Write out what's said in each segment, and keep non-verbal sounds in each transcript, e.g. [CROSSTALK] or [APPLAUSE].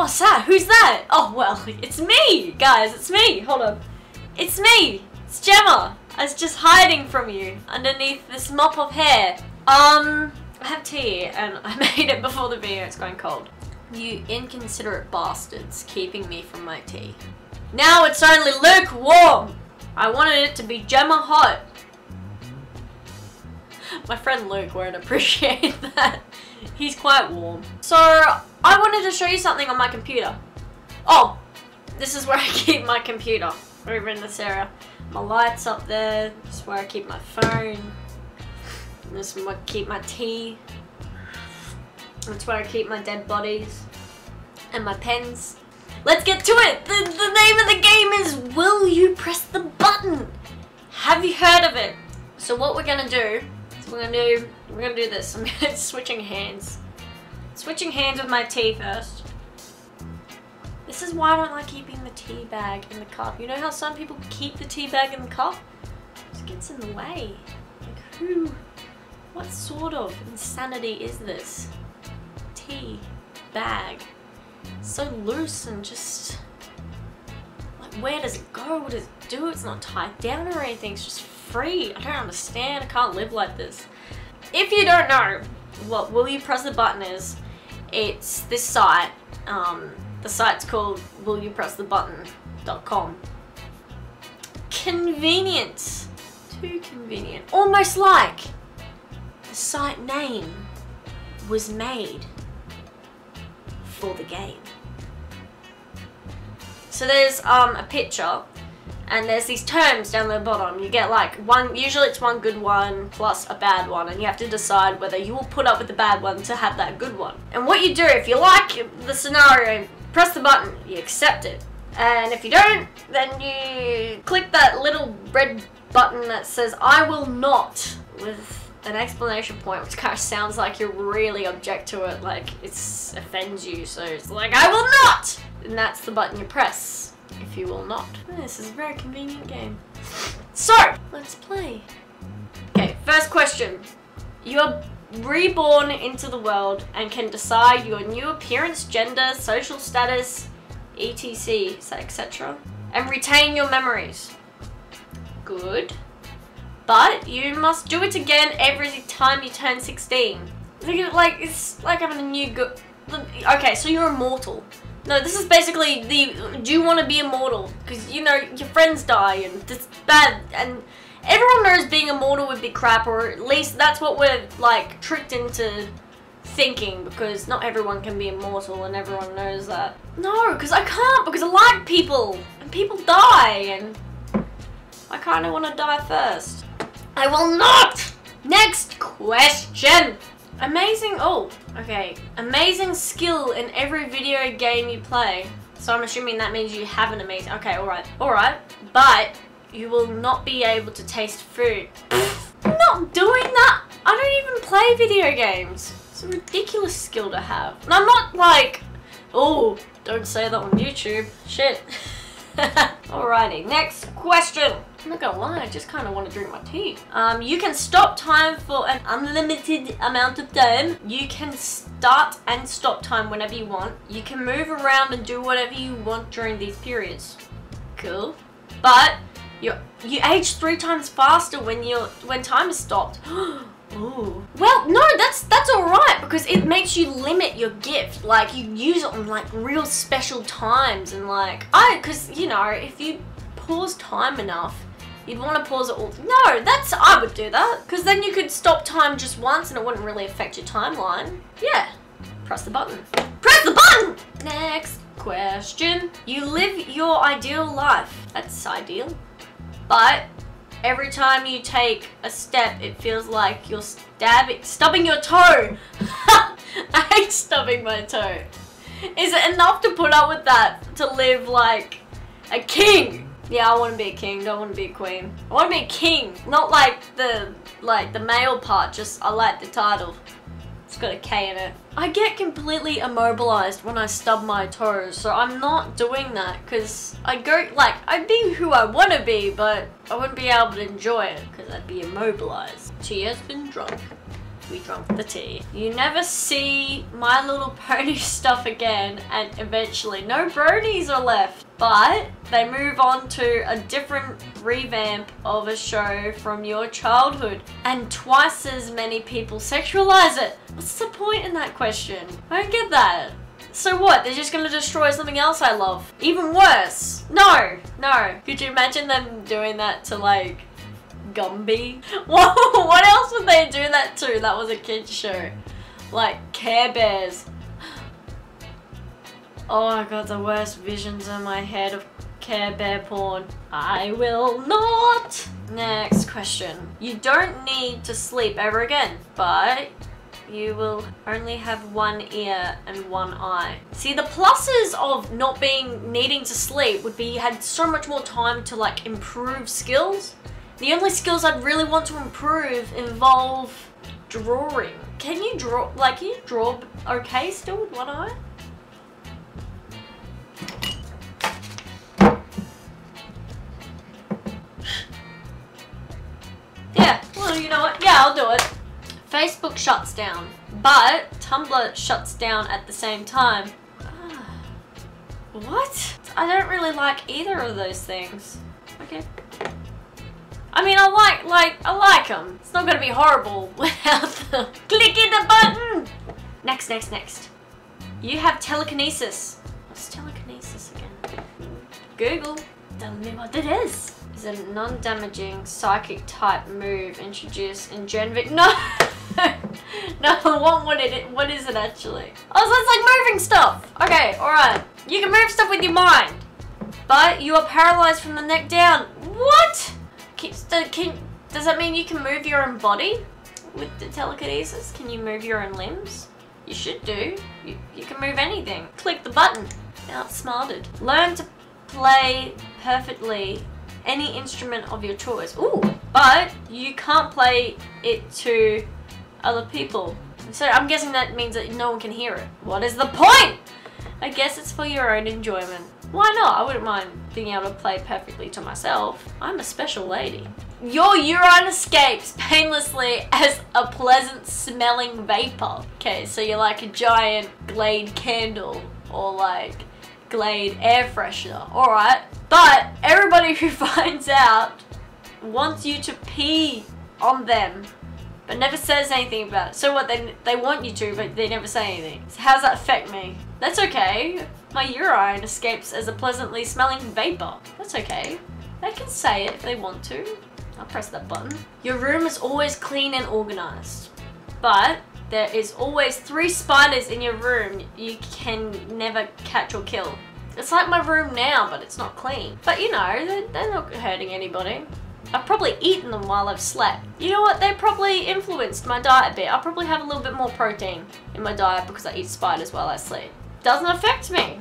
Oh, Sat, who's that? Oh, well, it's me, guys, it's me. Hold on. It's me. It's Jemma. I was just hiding from you underneath this mop of hair. Um, I have tea and [LAUGHS] I made it before the video. It's going cold. You inconsiderate bastards keeping me from my tea. Now it's only lukewarm. I wanted it to be Jemma hot. My friend Luke won't appreciate [LAUGHS] that. He's quite warm. So, I wanted to show you something on my computer. Oh, this is where I [LAUGHS] keep my computer. Over in this area. My light's up there. This is where I keep my phone. This is where I keep my tea. That's where I keep my dead bodies. And my pens. Let's get to it! The, the name of the game is Will You Press the Button? Have you heard of it? So what we're gonna do is we're gonna do we're gonna do this. [LAUGHS] I'm gonna switching hands. Switching hands with my tea first. This is why I don't like keeping the tea bag in the cup. You know how some people keep the tea bag in the cup? It just gets in the way. Like who? What sort of insanity is this? Tea bag. So loose and just like where does it go? What does it do? It's not tied down or anything. It's just free. I don't understand. I can't live like this. If you don't know what Will You Press the Button is, it's this site. Um, the site's called willyoupressthebutton.com. Convenient. Too convenient. Almost like the site name was made for the game. So there's um, a picture and there's these terms down the bottom. You get like one, usually it's one good one plus a bad one and you have to decide whether you will put up with the bad one to have that good one. And what you do, if you like the scenario, press the button, you accept it. And if you don't, then you click that little red button that says I will not with an explanation point which kind of sounds like you really object to it like it offends you so it's like I will not and that's the button you press if you will not this is a very convenient game so let's play okay first question you are reborn into the world and can decide your new appearance gender social status etc etc and retain your memories good but you must do it again every time you turn 16. Like, it's like having a new. Okay, so you're immortal. No, this is basically the... Do you want to be immortal? Because, you know, your friends die and it's bad. And everyone knows being immortal would be crap, or at least that's what we're, like, tricked into thinking because not everyone can be immortal and everyone knows that. No, because I can't because I like people and people die and I kind of want to die first. I will not! Next question! Amazing, oh, okay. Amazing skill in every video game you play. So I'm assuming that means you have an amazing, okay, alright, alright. But you will not be able to taste food. I'm not doing that. I don't even play video games. It's a ridiculous skill to have. And I'm not like, oh, don't say that on YouTube. Shit. [LAUGHS] Alrighty, next question. I'm not gonna lie, I just kind of want to drink my tea. Um, you can stop time for an unlimited amount of time. You can start and stop time whenever you want. You can move around and do whatever you want during these periods. Cool. But you you age three times faster when you when time is stopped. [GASPS] Ooh. Well, no, that's that's alright because it makes you limit your gift. Like you use it on like real special times and like I because you know if you pause time enough you'd want to pause it all. No, that's I would do that because then you could stop time just once and it wouldn't really affect your timeline. Yeah, press the button. Press the button. Next question. You live your ideal life. That's ideal, but Every time you take a step, it feels like you're stabbing, stubbing your toe. [LAUGHS] I hate stubbing my toe. Is it enough to put up with that to live like a king? Yeah, I want to be a king. Don't want to be a queen. I want to be a king, not like the like the male part. Just I like the title. It's got a K in it. I get completely immobilized when I stub my toes, so I'm not doing that because I'd go, like, I'd be who I want to be, but I wouldn't be able to enjoy it because I'd be immobilized. Tea has been drunk. We drunk the tea. You never see My Little Pony [LAUGHS] stuff again, and eventually no bronies are left. But they move on to a different revamp of a show from your childhood, and twice as many people sexualize it. What's the point in that question? I don't get that. So what? They're just gonna destroy something else I love. Even worse. No, no. Could you imagine them doing that to like Gumby? [LAUGHS] What, what else would they do that to? That was a kid's show. Like Care Bears. Oh, I got the worst visions in my head of Care Bear porn. I will not. Next question. You don't need to sleep ever again, but you will only have one ear and one eye. See, the pluses of not being needing to sleep would be you had so much more time to like improve skills. The only skills I'd really want to improve involve drawing. Can you draw, like, can you draw okay still with one eye? Yeah, well, you know what? Yeah, I'll do it. Facebook shuts down, but Tumblr shuts down at the same time. Ah. What? I don't really like either of those things. Okay. I mean, I like, like, I like them. It's not gonna be horrible [LAUGHS] without the clicking the button. Next, next, next. You have telekinesis. What's telekinesis again? Google. Tell me what it It's Is a non-damaging psychic type move introduced in Gen [LAUGHS] V? No! no, what, what, it, what is it actually? Oh, so it's like moving stuff. Okay, alright. You can move stuff with your mind. But you are paralyzed from the neck down. What? Can, can, does that mean you can move your own body with the telekinesis? Can you move your own limbs? You should do. You, you can move anything. Click the button. Outsmarted. Learn to play perfectly any instrument of your choice. Ooh, but you can't play it to other people. So I'm guessing that means that no one can hear it. What is the point? I guess it's for your own enjoyment. Why not? I wouldn't mind being able to play perfectly to myself. I'm a special lady. Your urine escapes painlessly as a pleasant smelling vapor. Okay, so you're like a giant Glade candle or like Glade air freshener. Alright. But everybody [LAUGHS] who finds out wants you to pee on them but never says anything about it. So what, they, they want you to, but they never say anything. So how does that affect me? That's okay. My urine escapes as a pleasantly smelling vapor. That's okay. They can say it if they want to. I'll press that button. Your room is always clean and organized. But there is always three spiders in your room you can never catch or kill. It's like my room now, but it's not clean. But you know, they're, they're not hurting anybody. I've probably eaten them while I've slept. You know what? They probably influenced my diet a bit. I'll probably have a little bit more protein in my diet because I eat spiders while I sleep. Doesn't affect me.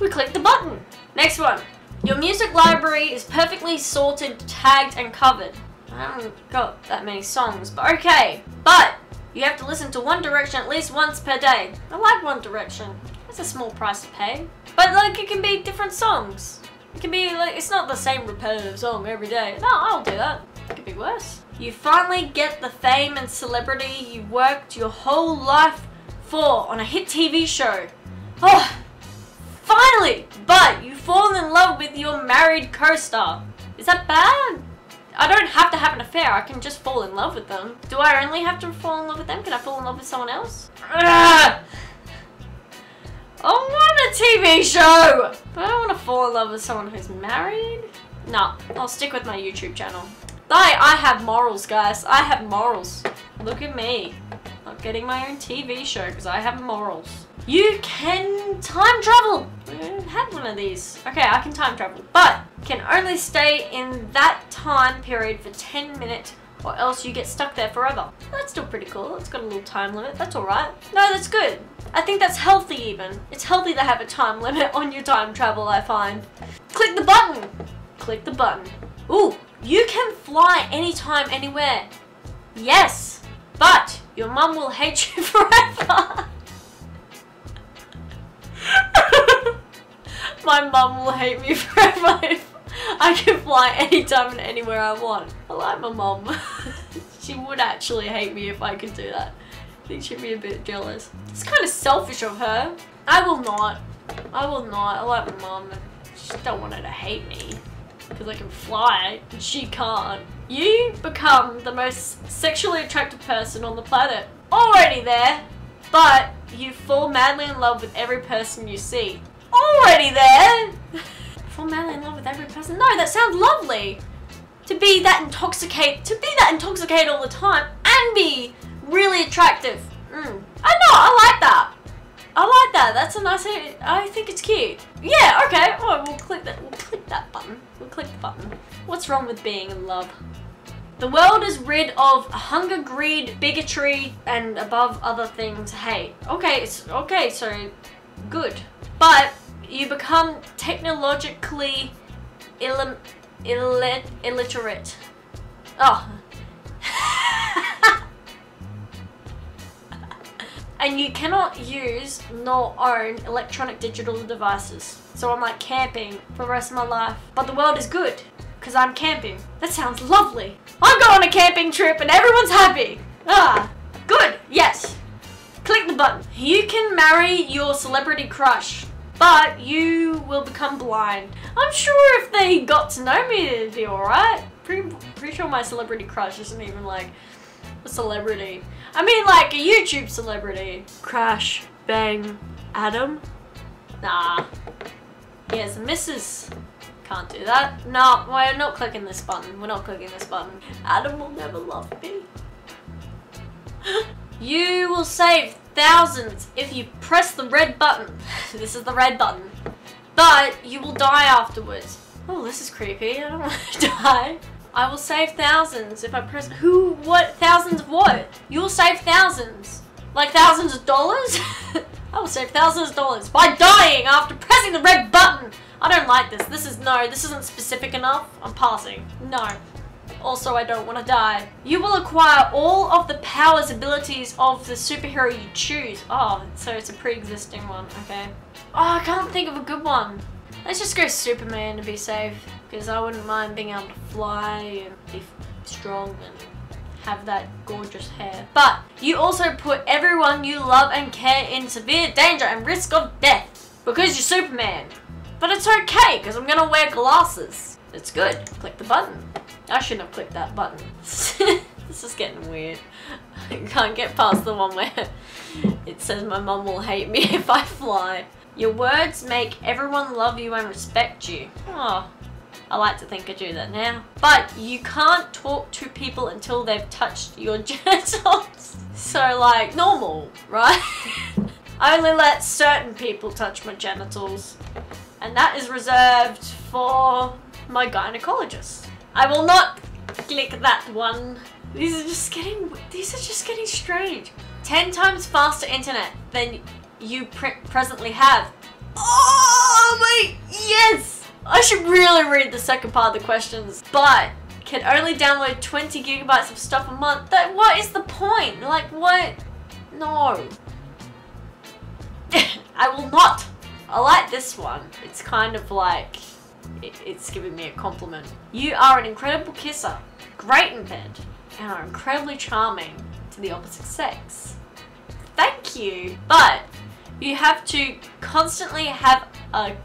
We click the button. Next one. Your music library is perfectly sorted, tagged, and covered. I haven't got that many songs, but okay. But you have to listen to One Direction at least once per day. I like One Direction. It's a small price to pay. But like it can be different songs. It can be like, it's not the same repetitive song every day. No, I'll do that. It could be worse. You finally get the fame and celebrity you worked your whole life for on a hit TV show. Oh, finally! But you fall in love with your married co-star. Is that bad? I don't have to have an affair, I can just fall in love with them. Do I only have to fall in love with them? Can I fall in love with someone else? [SIGHS] Ugh! I want a TV show! But I don't want to fall in love with someone who's married. No, I'll stick with my YouTube channel. I, I have morals, guys. I have morals. Look at me. Not getting my own TV show because I have morals. You can time travel. I have one of these. Okay, I can time travel, but can only stay in that time period for 10 minutes or else you get stuck there forever. That's still pretty cool. It's got a little time limit. That's alright. No, that's good. I think that's healthy even. It's healthy to have a time limit on your time travel, I find. Click the button. Click the button. Ooh, you can fly anytime, anywhere. Yes, but your mum will hate you [LAUGHS] forever. My mum will hate me [LAUGHS] forever if I can fly anytime and anywhere I want. I like my mum. [LAUGHS] she would actually hate me if I could do that. I think she'd be a bit jealous. It's kind of selfish of her. I will not. I will not. I like my mom. I just don't want her to hate me. Because I can fly and she can't. You become the most sexually attractive person on the planet. Already there. But you fall madly in love with every person you see. Already there. fall madly in love with every person. No, that sounds lovely. To be that intoxicated, to be that intoxicated all the time and be really attractive. Mm. I know, I like that. I like that. That's a nice. I think it's cute. Yeah. Okay. Oh, we'll click that. We'll click that button. We'll click the button. What's wrong with being in love? The world is rid of hunger, greed, bigotry, and above other things, hate. Okay. It's okay. So good. But you become technologically illim, illit, illiterate. Oh. [LAUGHS] and you cannot use nor own electronic digital devices. So I'm like camping for the rest of my life. But the world is good because I'm camping. That sounds lovely. I'll go on a camping trip and everyone's happy. Ah, good, yes. Click the button. You can marry your celebrity crush, but you will become blind. I'm sure if they got to know me, it'd be alright. Pretty, pretty sure my celebrity crush isn't even like a celebrity. I mean like a YouTube celebrity. Crash, bang, Adam? Nah. Here's a missus. Can't do that. No, we're not clicking this button. We're not clicking this button. Adam will never love me. [GASPS] you will save thousands if you press the red button. [LAUGHS] this is the red button. But you will die afterwards. Oh, this is creepy. I don't [LAUGHS] want to die. I will save thousands if I press- Who? What? Thousands of what? You'll save thousands. Like thousands of dollars? [LAUGHS] I will save thousands of dollars by dying after pressing the red button. I don't like this. This is no, this isn't specific enough. I'm passing. No. Also, I don't want to die. You will acquire all of the powers, abilities of the superhero you choose. Oh, so it's a pre-existing one. Okay. Oh, I can't think of a good one. Let's just go Superman to be safe. Because I wouldn't mind being able to fly and be strong and have that gorgeous hair. But you also put everyone you love and care in severe danger and risk of death. Because you're Superman. But it's okay, because I'm going to wear glasses. It's good. Click the button. I shouldn't have clicked that button. [LAUGHS] this is getting weird. [LAUGHS] I can't get past the one where it says my mum will hate me [LAUGHS] if I fly. Your words make everyone love you and respect you. Oh, I like to think I do that now. But you can't talk to people until they've touched your genitals. So like normal, right? I only let certain people touch my genitals. And that is reserved for my gynecologist. I will not click that one. These are just getting, these are just getting strange. 10 times faster internet than you pre presently have. Oh my, yes! I should really read the second part of the questions, but can only download 20 gigabytes of stuff a month. That what is the point? Like what? No. [LAUGHS] I will not. I like this one. It's kind of like it, it's giving me a compliment. You are an incredible kisser, great in bed, and are incredibly charming to the opposite sex. Thank you. But you have to constantly have a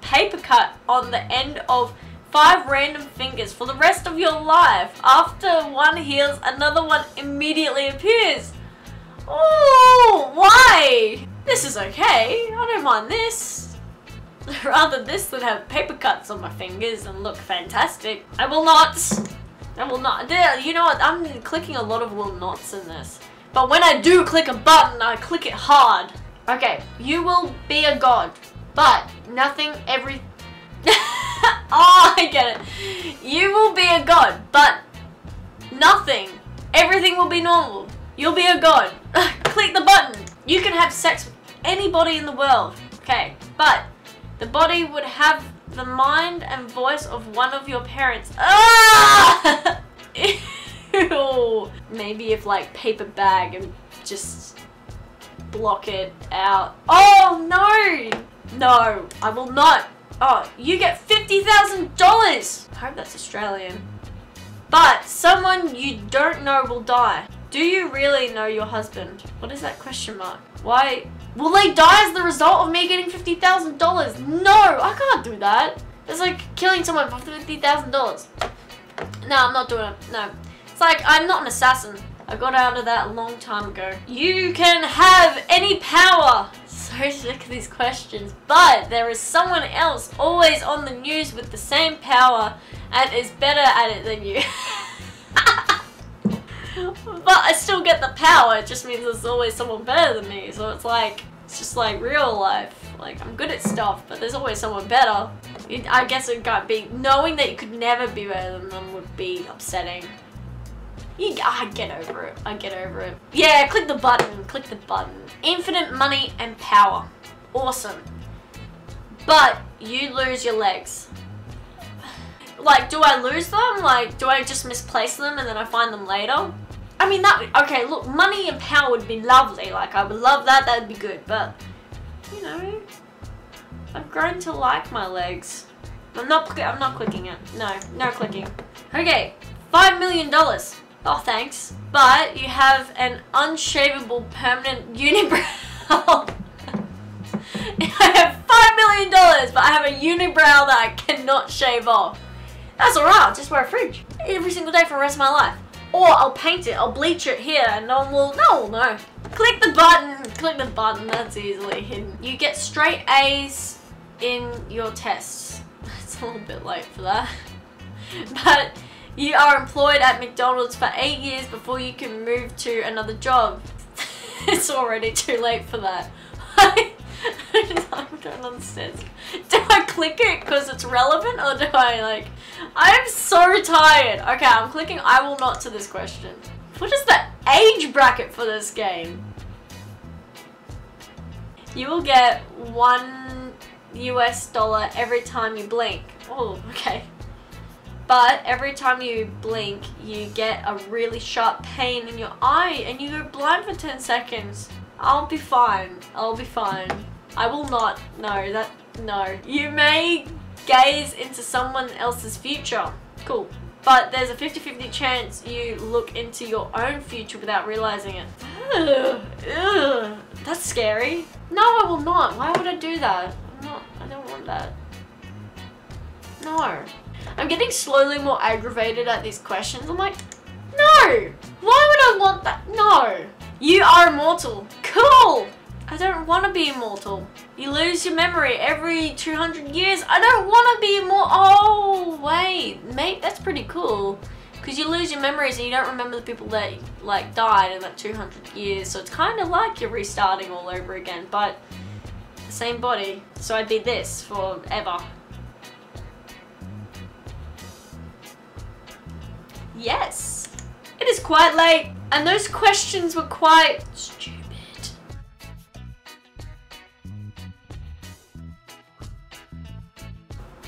paper cut on the end of five random fingers for the rest of your life. After one heals, another one immediately appears. Oh, why? This is okay. I don't mind this. [LAUGHS] Rather this than have paper cuts on my fingers and look fantastic. I will not. I will not. There, You know what? I'm clicking a lot of will nots in this. But when I do click a button, I click it hard. Okay, you will be a god. But nothing every... [LAUGHS] oh, I get it. You will be a god, but nothing. Everything will be normal. You'll be a god. [LAUGHS] Click the button. You can have sex with anybody in the world. Okay, but the body would have the mind and voice of one of your parents. Ah! [LAUGHS] Ew. Maybe if like paper bag and just block it out. Oh no! No, I will not. Oh, you get $50,000! I hope that's Australian. But someone you don't know will die. Do you really know your husband? What is that question mark? Why? Will they die as the result of me getting $50,000? No, I can't do that. It's like killing someone for $50,000. No, I'm not doing it. No. It's like, I'm not an assassin. I got out of that a long time ago. You can have any power. [LAUGHS] So sick of these questions. But there is someone else always on the news with the same power and is better at it than you. [LAUGHS] [LAUGHS] but I still get the power. It just means there's always someone better than me. So it's like, it's just like real life. Like, I'm good at stuff, but there's always someone better. I guess it got be, knowing that you could never be better than them would be upsetting. You, I get over it. I get over it. Yeah, click the button. Click the button. Infinite money and power. Awesome. But you lose your legs. [SIGHS] Like, do I lose them? Like, do I just misplace them and then I find them later? I mean, that, okay, look, money and power would be lovely. Like, I would love that, that'd be good. But, you know, I've grown to like my legs. I'm not, I'm not clicking it. No, no clicking. Okay, $5 million. Oh, thanks. But you have an unshavable permanent unibrow. [LAUGHS] I have $5 million, but I have a unibrow that I cannot shave off. That's alright, I'll just wear a fringe every single day for the rest of my life. Or I'll paint it, I'll bleach it here, and no one will, no know. Click the button, click the button, that's easily hidden. You get straight A's in your tests. [LAUGHS] It's a little bit late for that. [LAUGHS] But you are employed at McDonald's for eight years before you can move to another job. [LAUGHS] it's already too late for that. I don't understand. Do I click it because it's relevant or do I like... I am so tired. Okay, I'm clicking I will not to this question. What is the age bracket for this game? You will get one US dollar every time you blink. Oh, okay. But every time you blink, you get a really sharp pain in your eye and you go blind for 10 seconds. I'll be fine. I'll be fine. I will not. No, that, no. You may gaze into someone else's future. Cool. But there's a 50-50 chance you look into your own future without realizing it. Ugh, ugh, that's scary. No, I will not. Why would I do that? I'm not, I don't want that. No. I'm getting slowly more aggravated at these questions. I'm like, no! Why would I want that? No! You are immortal. Cool! I don't want to be immortal. You lose your memory every 200 years. I don't want to be immortal. Oh, wait. Mate, that's pretty cool. Because you lose your memories and you don't remember the people that like died in that 200 years. So it's kind of like you're restarting all over again. But same body. So I'd be this forever. Yes. It is quite late. And those questions were quite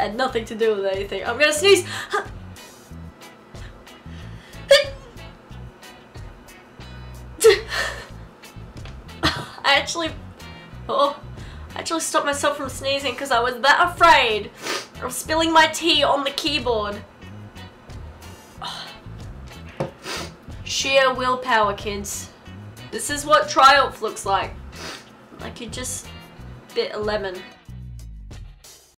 Had nothing to do with anything. I'm gonna sneeze. [LAUGHS] I actually, oh, I actually stopped myself from sneezing because I was that afraid of spilling my tea on the keyboard. [SIGHS] Sheer willpower, kids. This is what triumph looks like. Like you just bit a lemon.